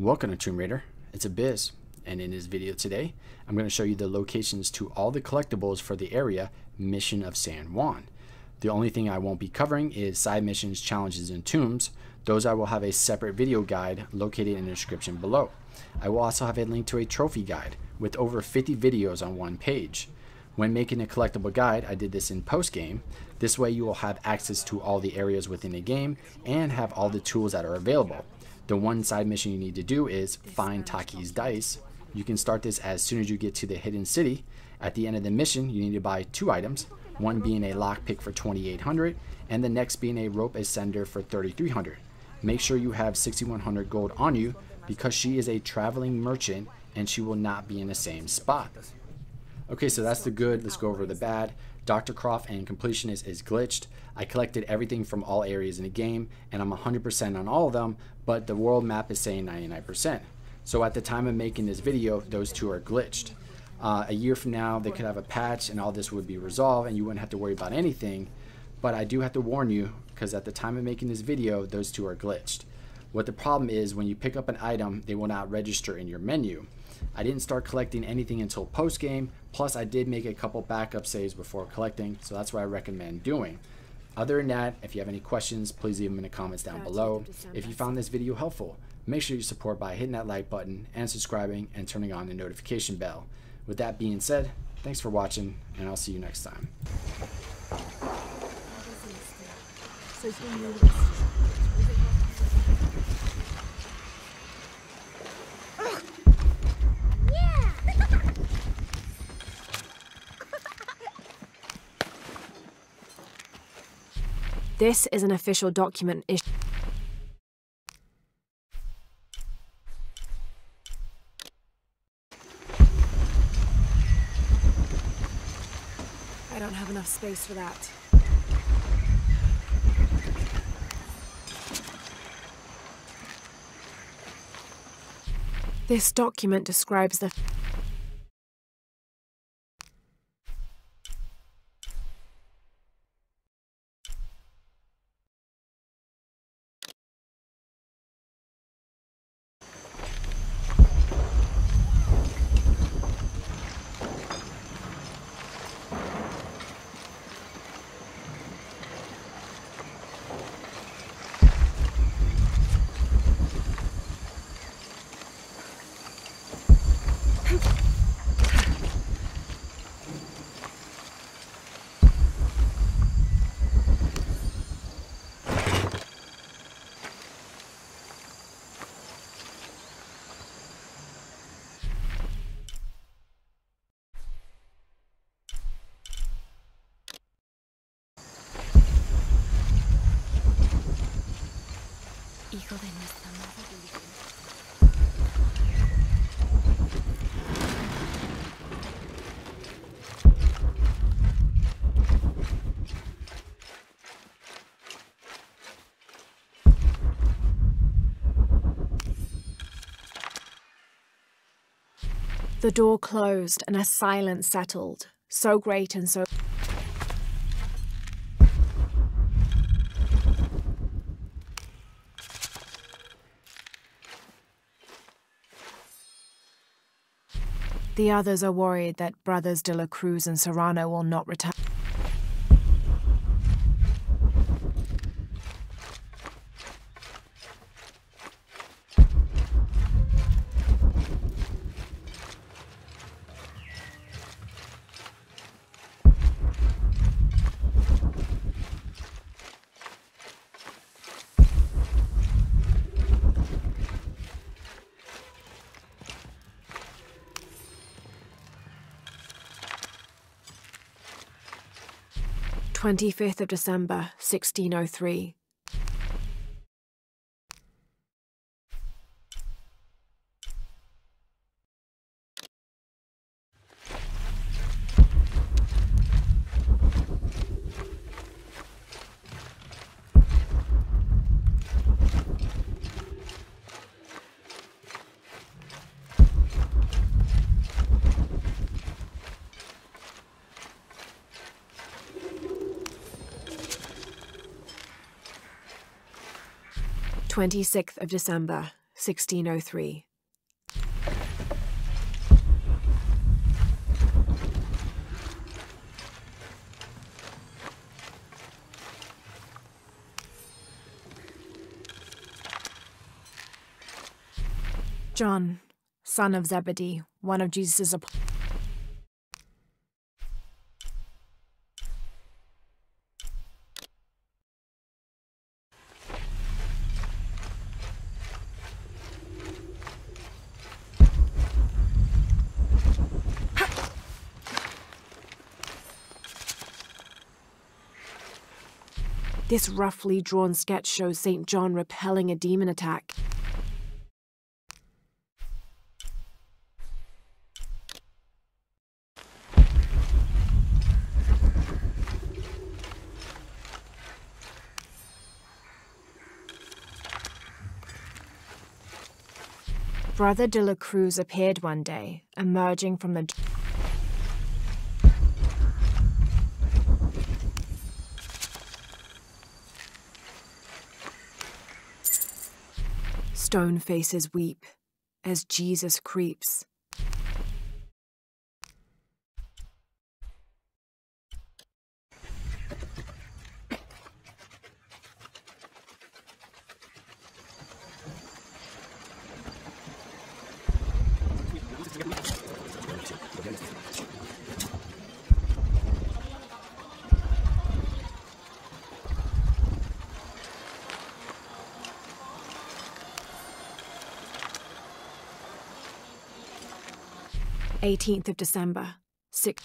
Welcome to Tomb Raider, it's Abyss, and in this video today, I'm going to show you the locations to all the collectibles for the area Mission of San Juan. The only thing I won't be covering is side missions, challenges, and tombs. Those I will have a separate video guide located in the description below. I will also have a link to a trophy guide with over 50 videos on one page. When making a collectible guide, I did this in post game. This way you will have access to all the areas within the game and have all the tools that are available. The one side mission you need to do is find Taki's dice. You can start this as soon as you get to the hidden city. At the end of the mission, you need to buy two items, one being a lockpick for 2800 and the next being a rope ascender for 3300. Make sure you have 6100 gold on you because she is a traveling merchant and she will not be in the same spot. Okay, so that's the good. Let's go over the bad. Dr. Croft and completionist is glitched. I collected everything from all areas in the game, and I'm 100% on all of them, but the world map is saying 99%. So at the time of making this video, those two are glitched. Uh, a year from now, they could have a patch and all this would be resolved and you wouldn't have to worry about anything. But I do have to warn you, because at the time of making this video, those two are glitched. What the problem is, when you pick up an item, they will not register in your menu. I didn't start collecting anything until post game, plus I did make a couple backup saves before collecting, so that's what I recommend doing. Other than that, if you have any questions, please leave them in the comments down below. If you found this video helpful, make sure you support by hitting that like button and subscribing and turning on the notification bell. With that being said, thanks for watching, and I'll see you next time. This is an official document issued. I don't have enough space for that. This document describes the The door closed and a silence settled, so great and so. The others are worried that brothers De La Cruz and Serrano will not return. Twenty fifth of December, sixteen oh oh three. Twenty sixth of December, 1603. John, son of Zebedee, one of Jesus' apostles. This roughly drawn sketch shows St. John repelling a demon attack. Brother de la Cruz appeared one day, emerging from the Stone faces weep as Jesus creeps. Eighteenth of December, six.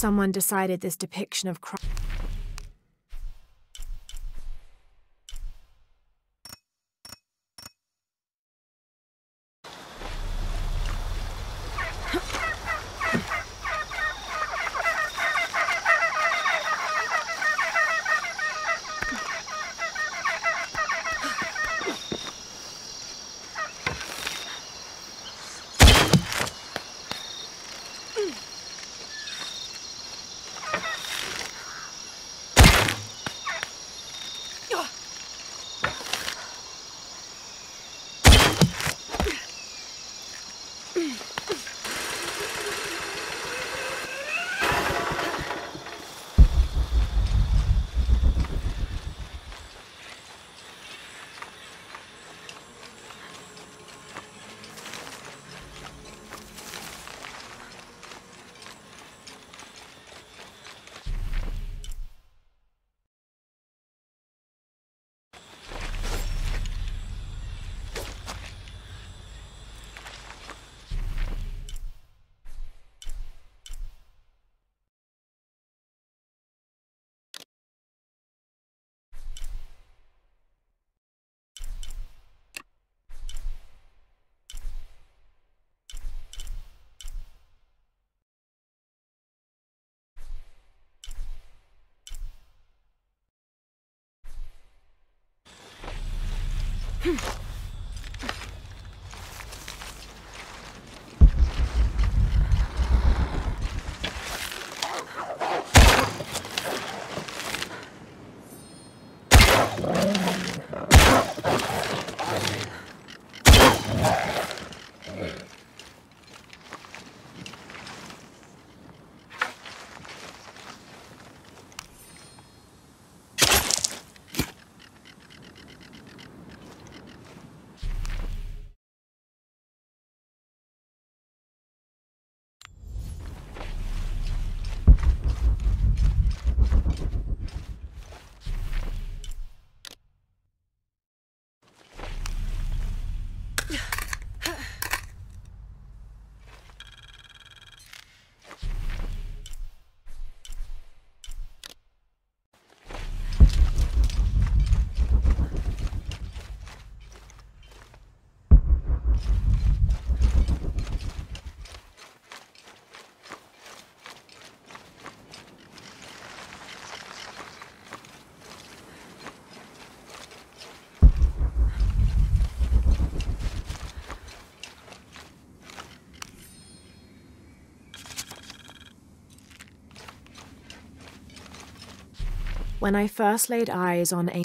Someone decided this depiction of Christ. When I first laid eyes on a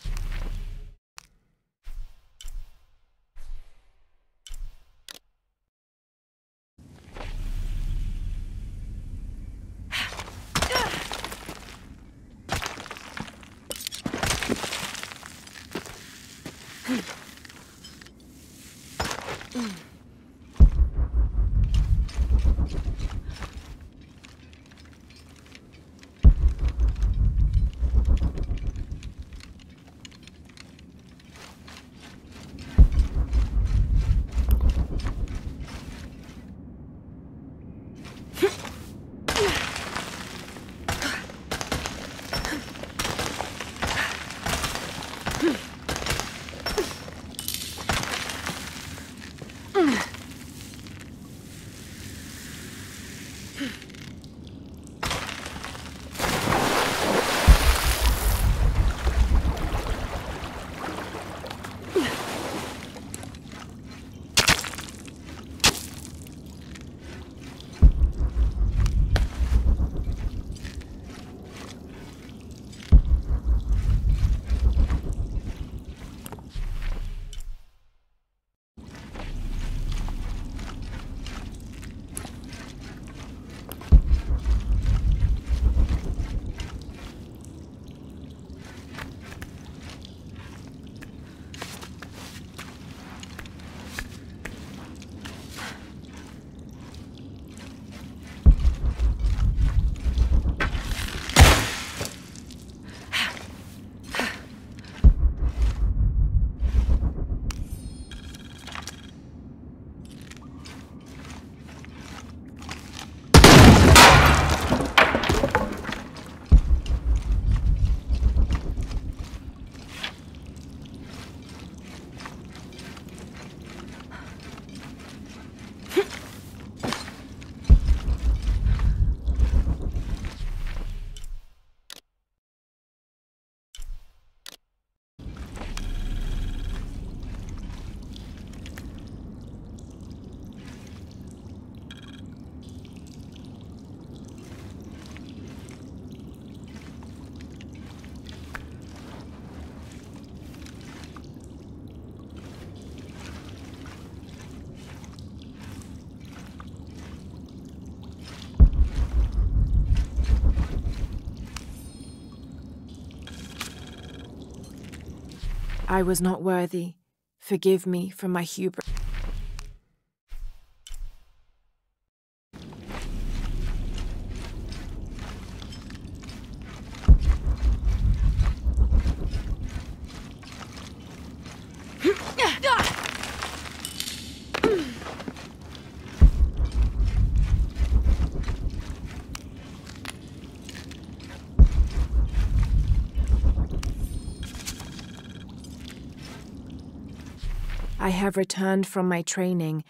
I was not worthy. Forgive me for my hubris. have returned from my training.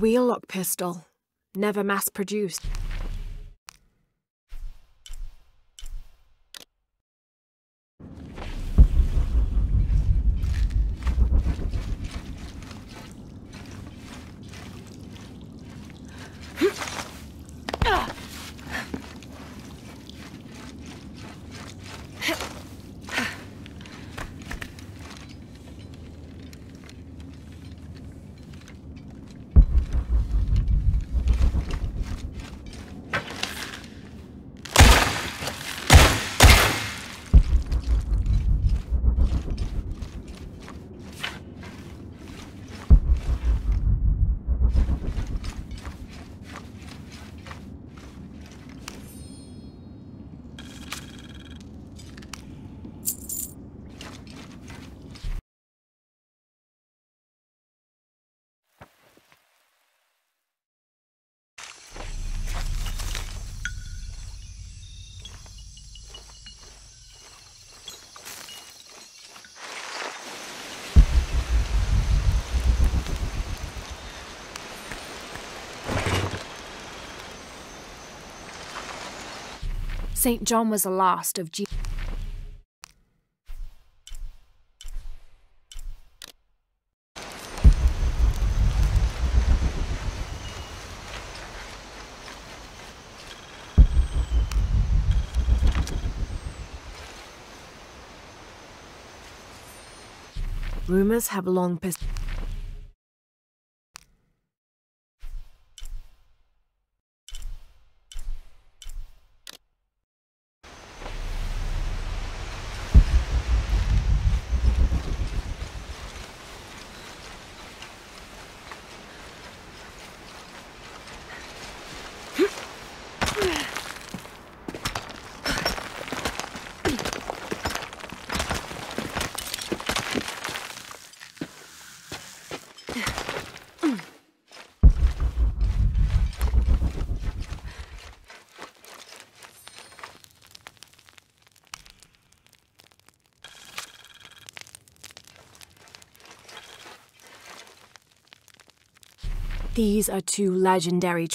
A wheel-lock pistol, never mass-produced. St. John was the last of Jesus. Rumors have long pers- These are two legendary.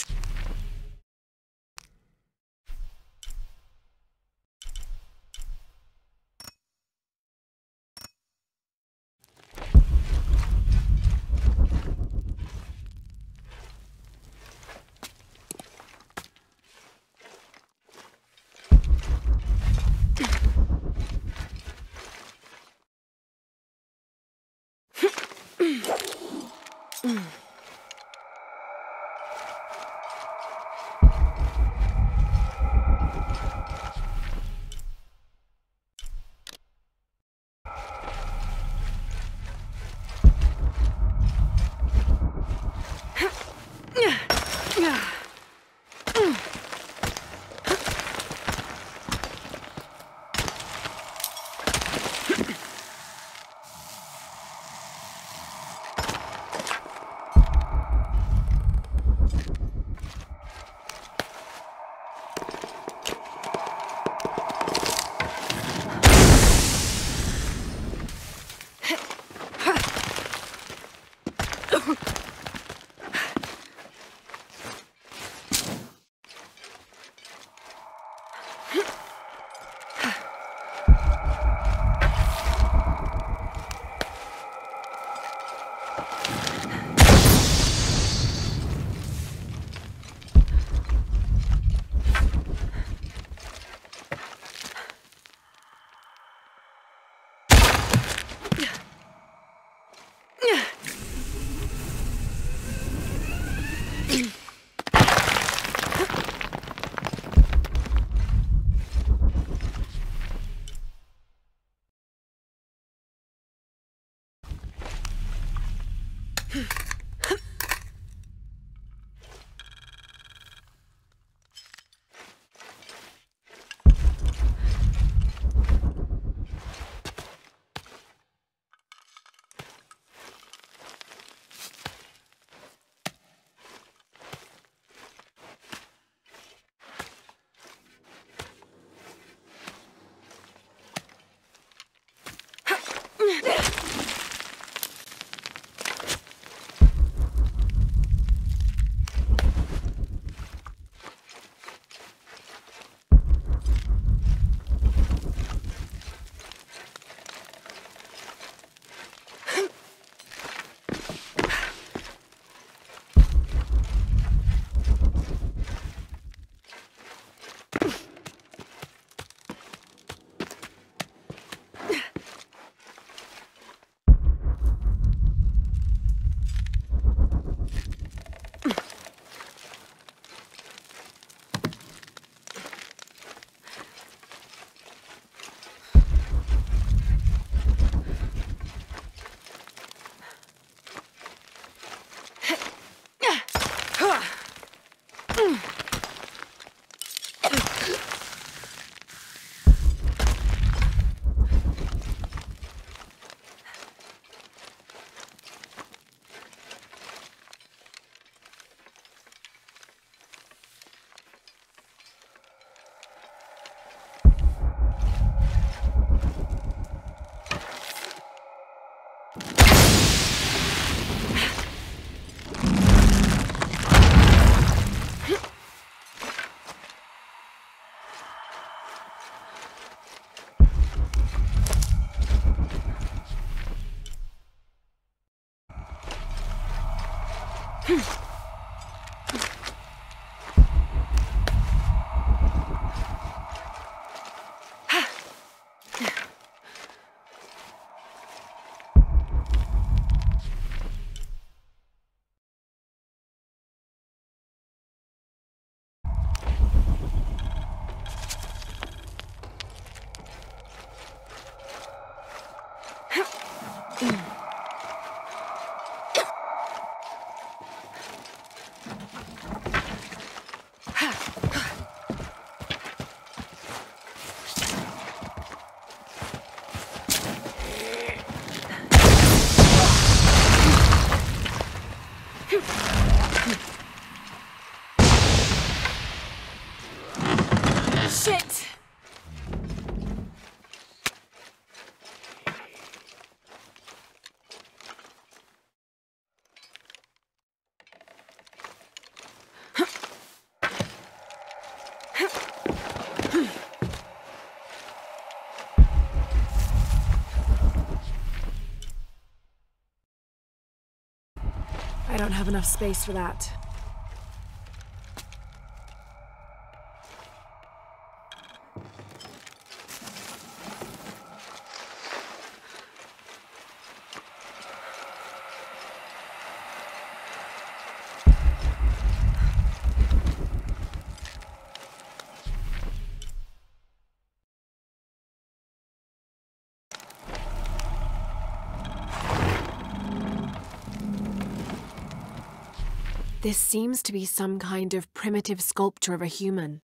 Don't have enough space for that. This seems to be some kind of primitive sculpture of a human.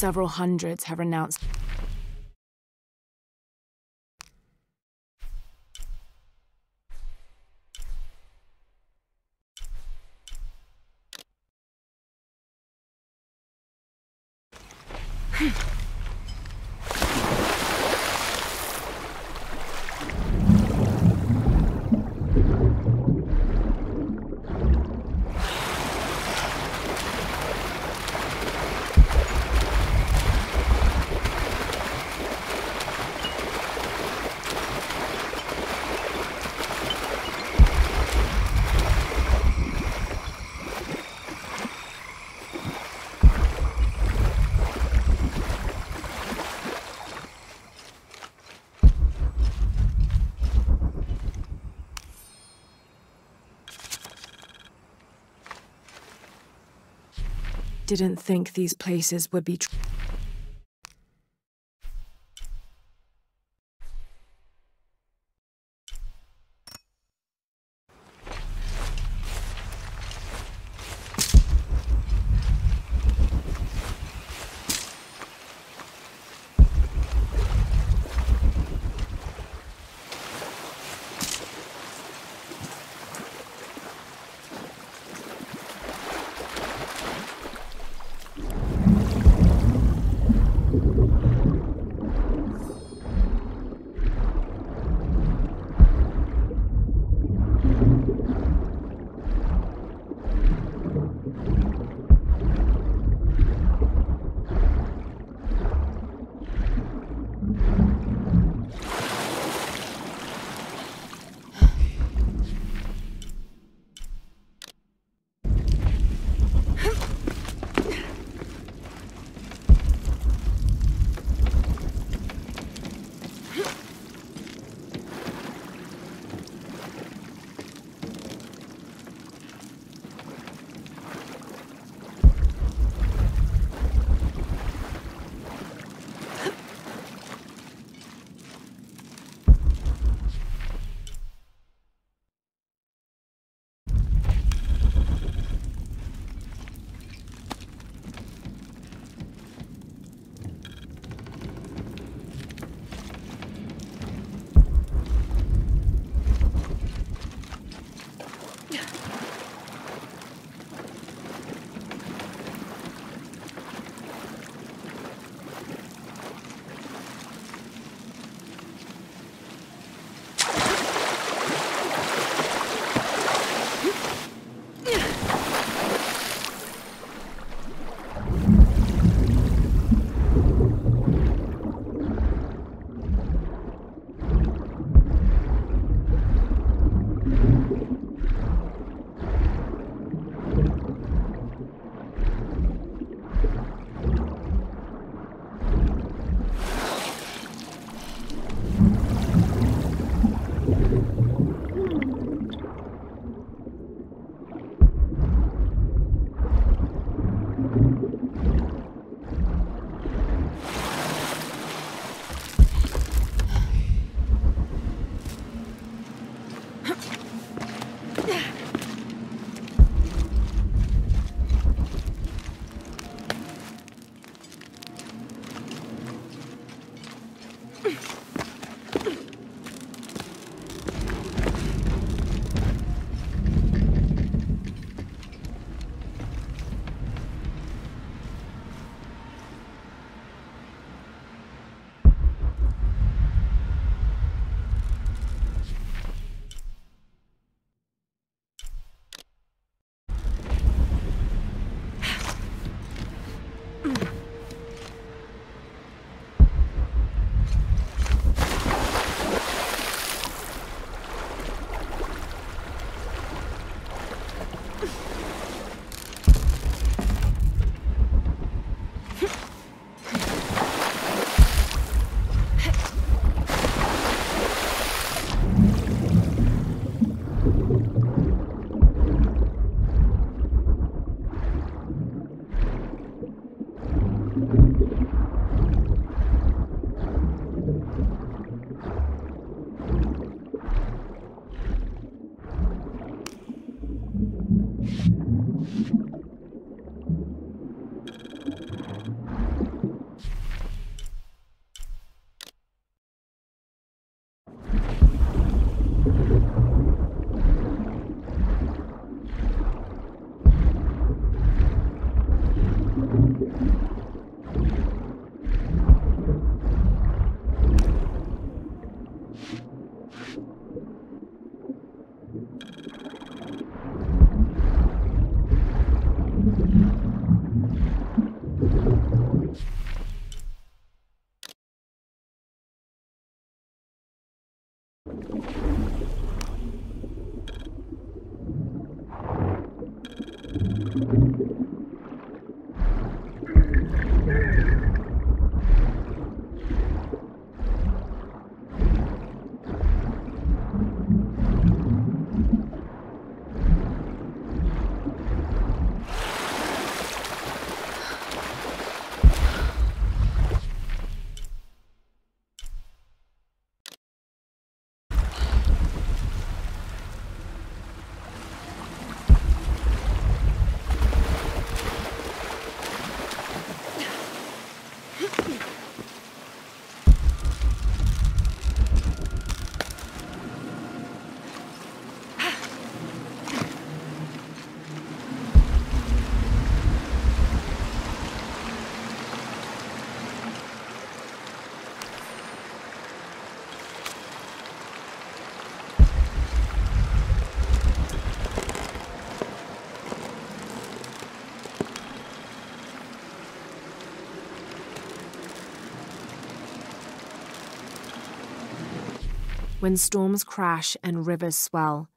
Several hundreds have renounced. Didn't think these places would be. When storms crash and rivers swell.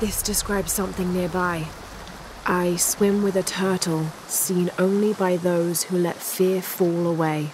This describes something nearby. I swim with a turtle, seen only by those who let fear fall away.